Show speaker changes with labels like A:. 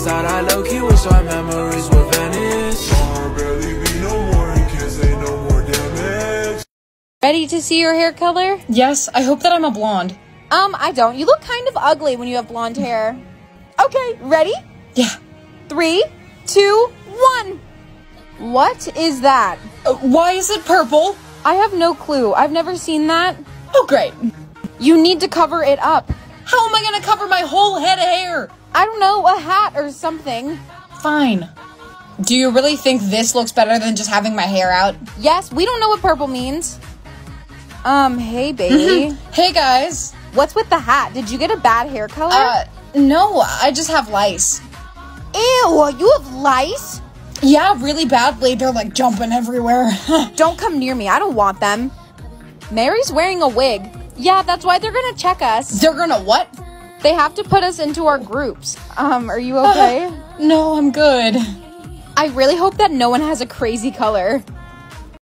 A: inside, I low key wish our memories would vanish.
B: Or barely be no more and can't no more damage.
C: Ready to see your hair color?
D: Yes, I hope that I'm a blonde.
C: Um, I don't. You look kind of ugly when you have blonde hair. Okay, ready?
D: Yeah.
C: Three, two, one. What is that?
D: Uh, why is it purple?
C: I have no clue. I've never seen that.
D: Oh, great.
C: You need to cover it up.
D: How am I gonna cover my whole head of hair?
C: I don't know, a hat or something.
D: Fine. Do you really think this looks better than just having my hair out?
C: Yes, we don't know what purple means. Um, hey, baby.
D: Hey guys.
C: What's with the hat? Did you get a bad hair color?
D: Uh, no, I just have lice.
C: Ew, you have lice?
D: Yeah, really badly. They're like jumping everywhere.
C: Don't come near me. I don't want them. Mary's wearing a wig. Yeah, that's why they're gonna check us.
D: They're gonna what?
C: They have to put us into our groups. Um, are you okay?
D: no, I'm good.
C: I really hope that no one has a crazy color.